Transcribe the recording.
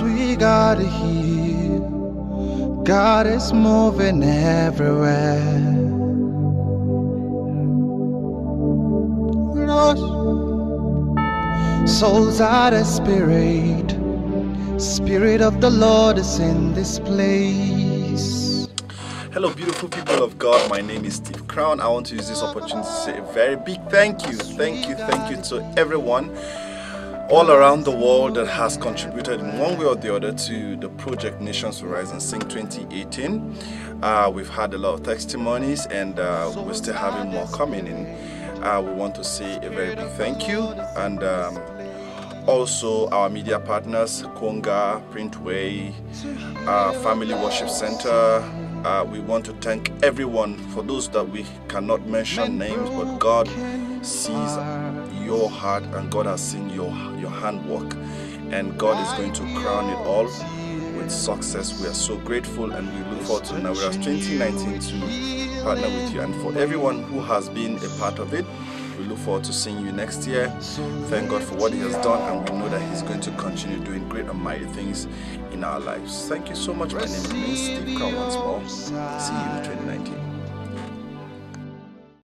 we gotta hear. God is moving everywhere. Lost souls are spirit. Spirit of the Lord is in this place. Hello, beautiful people of God. My name is Steve Crown. I want to use this opportunity to say a very big thank you, thank you, thank you to everyone all around the world that has contributed in one way or the other to the project Nations Horizon Sing 2018. Uh, we've had a lot of testimonies and uh, we're still having more coming in. Uh, we want to say a very big thank you and um, also our media partners, Konga, Printway, uh, Family Worship Center. Uh, we want to thank everyone for those that we cannot mention names, but God sees your heart and God has seen your, your handwork and God is going to crown it all with success. We are so grateful and we look forward to Nawiras 2019 to partner with you and for everyone who has been a part of it. We look forward to seeing you next year. Thank God for what He has done, and we know that He's going to continue doing great and mighty things in our lives. Thank you so much. My name is Steve Crown once more. See you in 2019.